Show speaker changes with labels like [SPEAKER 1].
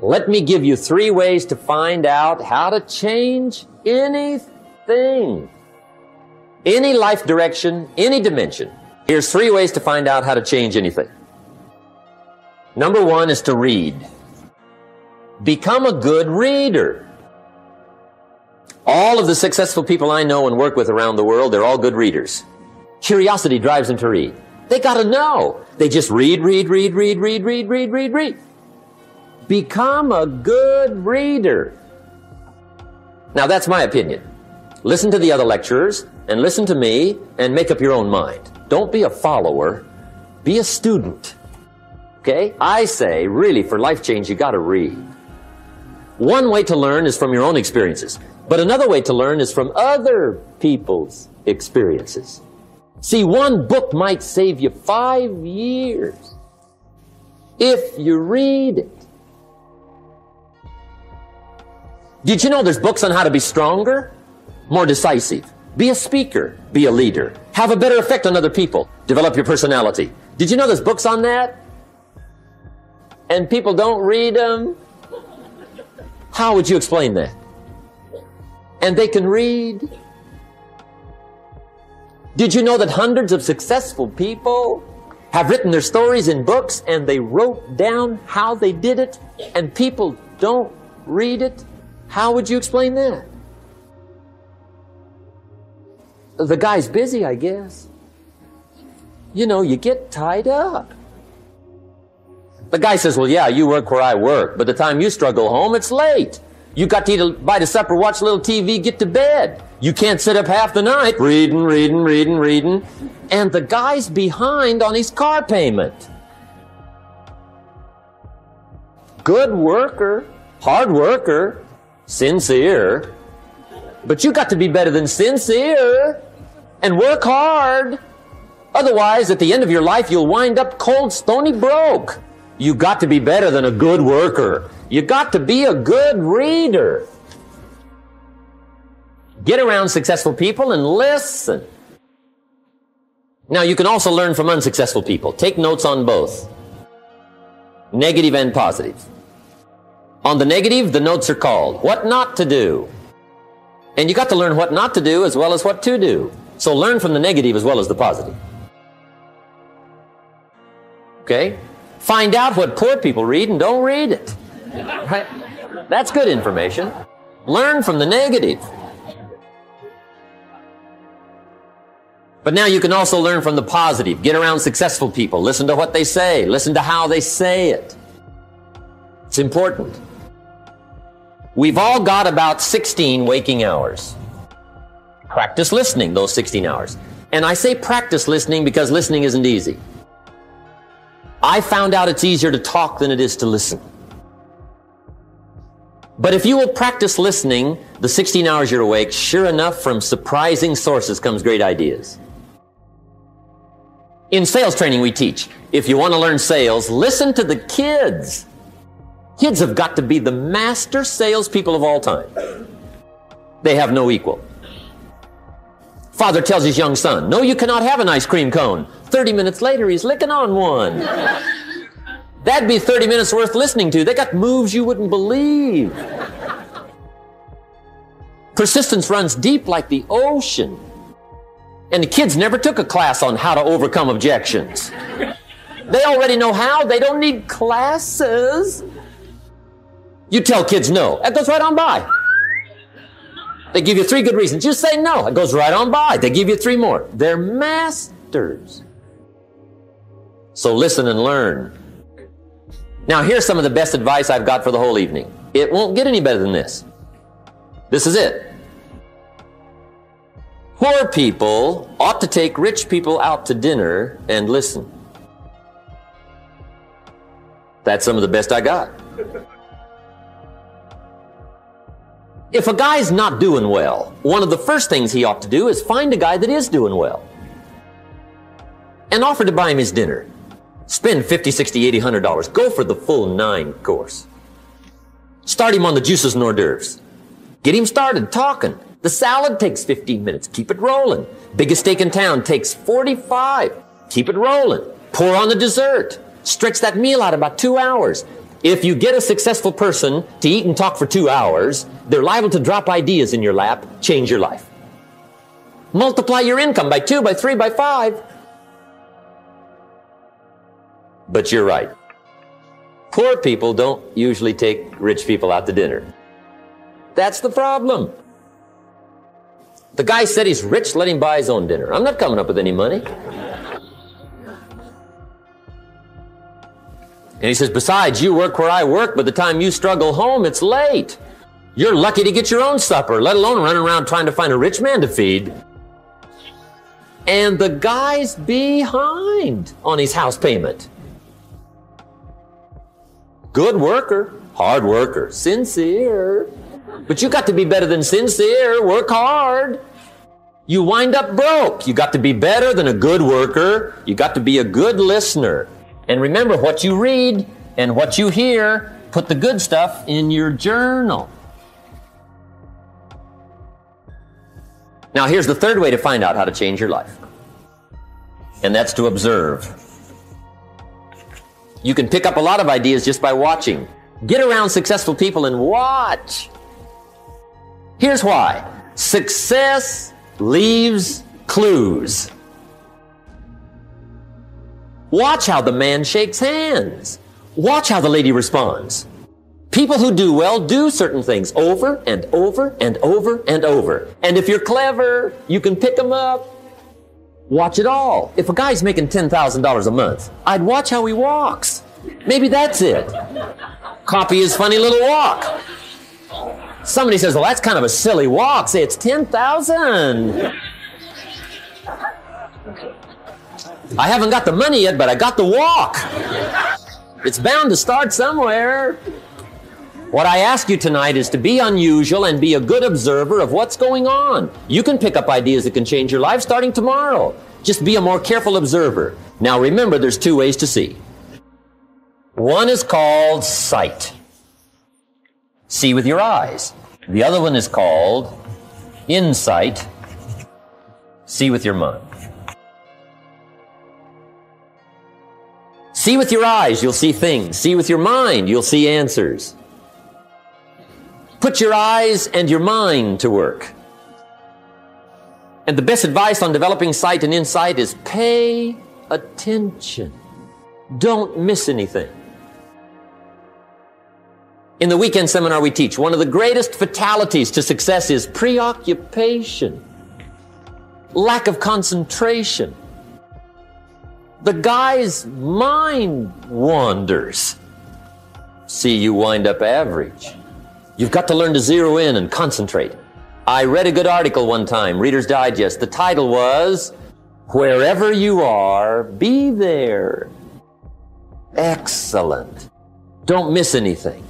[SPEAKER 1] Let me give you three ways to find out how to change anything. Any life direction, any dimension. Here's three ways to find out how to change anything. Number one is to read. Become a good reader. All of the successful people I know and work with around the world, they're all good readers. Curiosity drives them to read. They gotta know. They just read, read, read, read, read, read, read, read, read. Become a good reader. Now that's my opinion. Listen to the other lecturers and listen to me and make up your own mind. Don't be a follower. Be a student. Okay? I say, really, for life change, you gotta read. One way to learn is from your own experiences, but another way to learn is from other people's experiences. See, one book might save you five years if you read it. Did you know there's books on how to be stronger, more decisive? Be a speaker, be a leader, have a better effect on other people, develop your personality. Did you know there's books on that? And people don't read them? How would you explain that? And they can read. Did you know that hundreds of successful people have written their stories in books and they wrote down how they did it and people don't read it? How would you explain that? The guy's busy, I guess. You know, you get tied up. The guy says, well, yeah, you work where I work, but the time you struggle home, it's late. You got to eat bite of supper, watch a little TV, get to bed. You can't sit up half the night reading, reading, reading, reading. And the guy's behind on his car payment. Good worker, hard worker, sincere. But you got to be better than sincere and work hard. Otherwise, at the end of your life, you'll wind up cold, stony broke. You got to be better than a good worker. You got to be a good reader. Get around successful people and listen. Now, you can also learn from unsuccessful people. Take notes on both. Negative and positive. On the negative, the notes are called what not to do. And you got to learn what not to do as well as what to do. So learn from the negative as well as the positive. Okay? Find out what poor people read and don't read it. Right? That's good information. Learn from the negative. But now you can also learn from the positive. Get around successful people. Listen to what they say. Listen to how they say it. It's important. We've all got about 16 waking hours. Practice listening those 16 hours. And I say practice listening because listening isn't easy. I found out it's easier to talk than it is to listen. But if you will practice listening the 16 hours you're awake, sure enough, from surprising sources comes great ideas. In sales training, we teach if you want to learn sales, listen to the kids. Kids have got to be the master salespeople of all time. They have no equal. Father tells his young son, No, you cannot have an ice cream cone. 30 minutes later, he's licking on one. That'd be 30 minutes worth listening to. They got moves you wouldn't believe. Persistence runs deep like the ocean. And the kids never took a class on how to overcome objections. They already know how. They don't need classes. You tell kids no. That goes right on by. They give you three good reasons. You say no. It goes right on by. They give you three more. They're masters. So listen and learn. Now, here's some of the best advice I've got for the whole evening. It won't get any better than this. This is it. Poor people ought to take rich people out to dinner and listen. That's some of the best I got. If a guy's not doing well, one of the first things he ought to do is find a guy that is doing well and offer to buy him his dinner. Spend 50, 60, 80, 100 dollars. Go for the full nine course. Start him on the juices and hors d'oeuvres. Get him started talking. The salad takes 15 minutes. Keep it rolling. Biggest steak in town takes 45. Keep it rolling. Pour on the dessert. Stretch that meal out about two hours. If you get a successful person to eat and talk for two hours, they're liable to drop ideas in your lap, change your life. Multiply your income by two, by three, by five. But you're right. Poor people don't usually take rich people out to dinner. That's the problem. The guy said he's rich, let him buy his own dinner. I'm not coming up with any money. And he says, besides, you work where I work. By the time you struggle home, it's late. You're lucky to get your own supper, let alone running around trying to find a rich man to feed. And the guy's behind on his house payment. Good worker, hard worker, sincere. But you got to be better than sincere. Work hard. You wind up broke. You got to be better than a good worker. You got to be a good listener. And remember what you read and what you hear, put the good stuff in your journal. Now, here's the third way to find out how to change your life, and that's to observe. You can pick up a lot of ideas just by watching. Get around successful people and watch. Here's why success leaves clues. Watch how the man shakes hands. Watch how the lady responds. People who do well do certain things over and over and over and over. And if you're clever, you can pick them up. Watch it all. If a guy's making $10,000 a month, I'd watch how he walks. Maybe that's it. Copy his funny little walk. Somebody says, well, that's kind of a silly walk. Say it's 10,000. I haven't got the money yet, but I got the walk. It's bound to start somewhere. What I ask you tonight is to be unusual and be a good observer of what's going on. You can pick up ideas that can change your life starting tomorrow. Just be a more careful observer. Now remember, there's two ways to see. One is called sight. See with your eyes. The other one is called insight. See with your mind. See with your eyes, you'll see things. See with your mind, you'll see answers. Put your eyes and your mind to work. And the best advice on developing sight and insight is pay attention. Don't miss anything. In the weekend seminar we teach, one of the greatest fatalities to success is preoccupation, lack of concentration. The guy's mind wanders. See, you wind up average. You've got to learn to zero in and concentrate. I read a good article one time, Reader's Digest. The title was, Wherever You Are, Be There. Excellent. Don't miss anything.